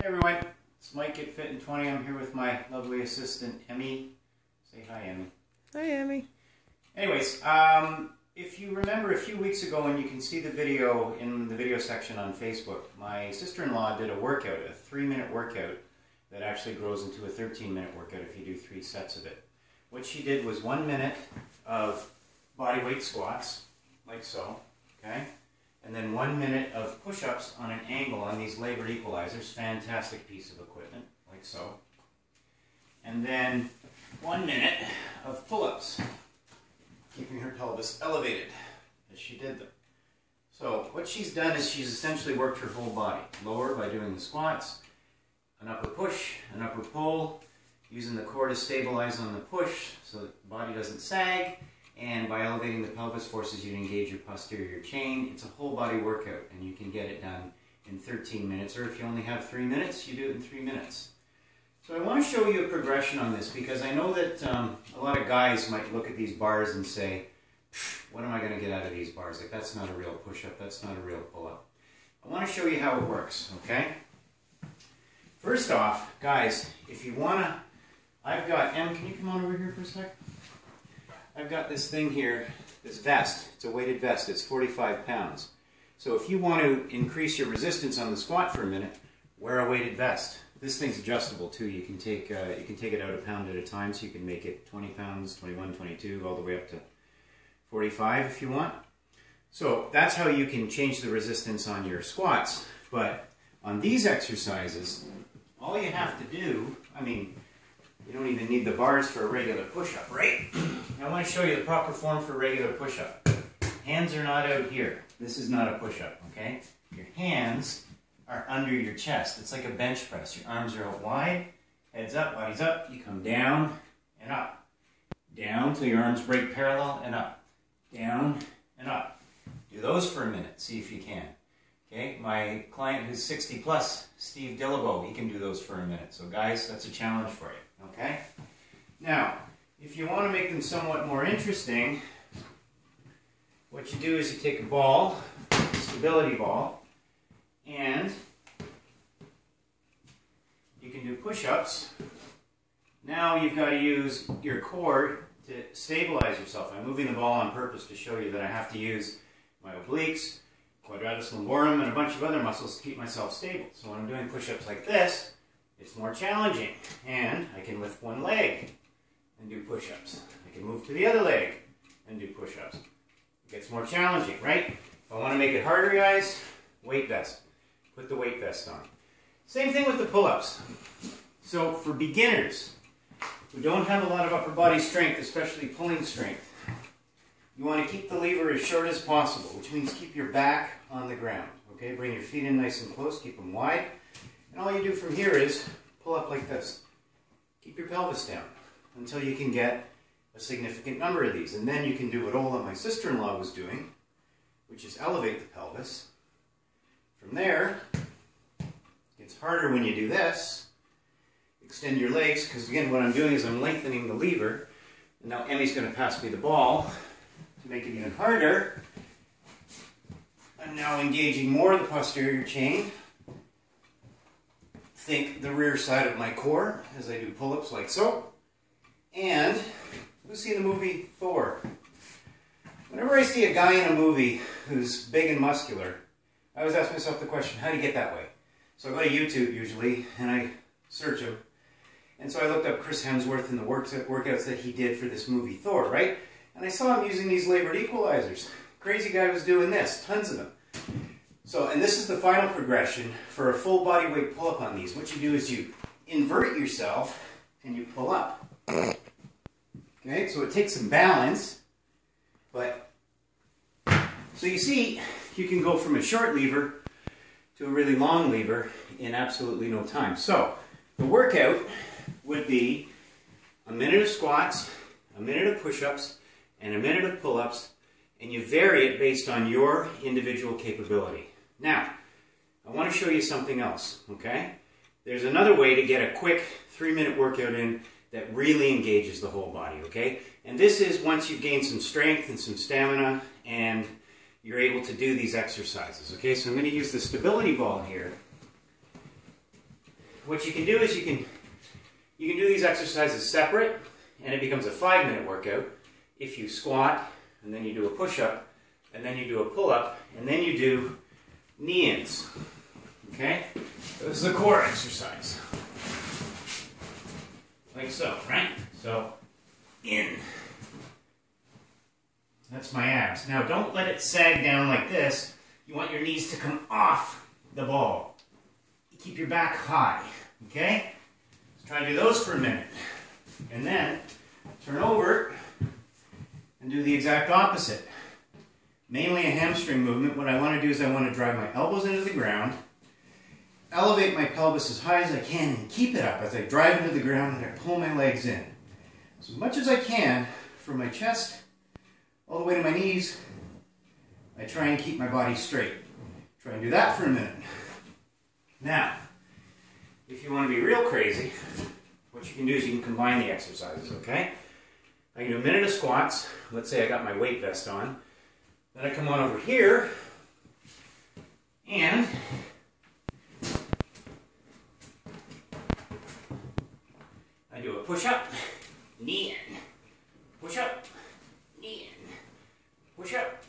Hey everyone, it's Mike at Fit in 20. I'm here with my lovely assistant, Emmy. Say hi, Emmy. Hi, Emmy. Anyways, um, if you remember a few weeks ago, and you can see the video in the video section on Facebook, my sister-in-law did a workout, a three-minute workout that actually grows into a 13-minute workout if you do three sets of it. What she did was one minute of body weight squats, like so, okay? And then one minute of push-ups on an angle on these Lebert equalizers, fantastic piece of equipment, like so. And then one minute of pull-ups, keeping her pelvis elevated as she did them. So what she's done is she's essentially worked her whole body. Lower by doing the squats, an upper push, an upper pull, using the core to stabilize on the push so the body doesn't sag, and by elevating the pelvis forces you to engage your posterior chain. It's a whole body workout and you can get it done in 13 minutes or if you only have three minutes, you do it in three minutes. So I want to show you a progression on this because I know that um, a lot of guys might look at these bars and say, what am I going to get out of these bars? Like that's not a real push-up, that's not a real pull-up. I want to show you how it works, okay? First off, guys, if you want to, I've got, Em, can you come on over here for a sec? I've got this thing here, this vest. It's a weighted vest. It's 45 pounds. So if you want to increase your resistance on the squat for a minute, wear a weighted vest. This thing's adjustable too. You can take uh, you can take it out a pound at a time, so you can make it 20 pounds, 21, 22, all the way up to 45 if you want. So that's how you can change the resistance on your squats. But on these exercises, all you have to do, I mean, you don't even need the bars for a regular push-up, right? I want to show you the proper form for a regular push-up. Hands are not out here. This is not a push-up, okay? Your hands are under your chest. It's like a bench press. Your arms are out wide, heads up, body's up. You come down and up. Down till your arms break parallel and up. Down and up. Do those for a minute. See if you can. Okay, my client who's 60 plus, Steve Dillabo, he can do those for a minute. So guys, that's a challenge for you. Okay? Now, if you want to make them somewhat more interesting, what you do is you take a ball, a stability ball, and you can do push-ups. Now you've got to use your core to stabilize yourself. I'm moving the ball on purpose to show you that I have to use my obliques, quadratus lumborum, and a bunch of other muscles to keep myself stable. So when I'm doing push-ups like this, it's more challenging. And I can lift one leg and do push-ups. I can move to the other leg and do push-ups. It gets more challenging, right? If I want to make it harder, guys, weight vest. Put the weight vest on. Same thing with the pull-ups. So for beginners who don't have a lot of upper body strength, especially pulling strength, you want to keep the lever as short as possible, which means keep your back on the ground. Okay, bring your feet in nice and close, keep them wide. And all you do from here is pull up like this. Keep your pelvis down until you can get a significant number of these. And then you can do what Ola, my sister-in-law, was doing, which is elevate the pelvis. From there, it gets harder when you do this. Extend your legs, because again, what I'm doing is I'm lengthening the lever. And now Emmy's going to pass me the ball to make it even harder. I'm now engaging more of the posterior chain think the rear side of my core as I do pull-ups like so. And who's seen the movie Thor? Whenever I see a guy in a movie who's big and muscular, I always ask myself the question, how do you get that way? So I go to YouTube usually and I search him. And so I looked up Chris Hemsworth and the workouts that he did for this movie Thor, right? And I saw him using these Lebert equalizers. Crazy guy was doing this, tons of them. So, and this is the final progression for a full body weight pull up on these. What you do is you invert yourself and you pull up. Okay, so it takes some balance, but so you see, you can go from a short lever to a really long lever in absolutely no time. So, the workout would be a minute of squats, a minute of push-ups, and a minute of pull-ups, and you vary it based on your individual capability. Now, I want to show you something else, okay? There's another way to get a quick three-minute workout in that really engages the whole body, okay? And this is once you've gained some strength and some stamina and you're able to do these exercises, okay? So I'm going to use the stability ball here. what you can do is you can you can do these exercises separate and it becomes a five minute workout if you squat and then you do a push-up and then you do a pull-up and then you do knee-ins. Okay? This is a core exercise. Like so, right? So, in. That's my abs. Now don't let it sag down like this. You want your knees to come off the ball. Keep your back high, okay? Let's try and do those for a minute. And then turn over and do the exact opposite. Mainly a hamstring movement. What I want to do is I want to drive my elbows into the ground, elevate my pelvis as high as I can, and keep it up as I drive into the ground and I pull my legs in. As much as I can from my chest all the way to my knees, I try and keep my body straight. Try and do that for a minute. Now, if you want to be real crazy, what you can do is you can combine the exercises, okay? I can do a minute of squats. Let's say I got my weight vest on. Then I come on over here and I do a push up, knee in, push up, knee in, push up,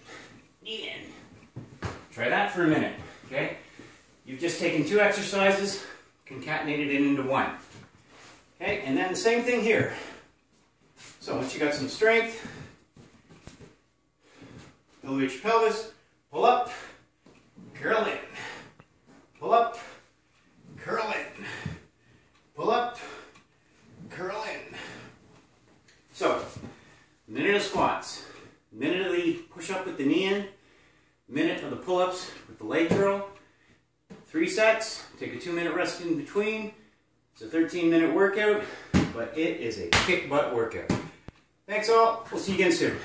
knee in. Try that for a minute, okay? You've just taken two exercises, concatenated it into one. Okay, and then the same thing here. So once you got some strength, elevate your pelvis, pull up, curl in, pull up, curl in, pull up, curl in. So, minute of squats, minute of the push up with the knee in, minute of the pull ups with the leg curl, three sets, take a two minute rest in between. It's a 13 minute workout, but it is a kick butt workout. Thanks all. We'll see you again soon.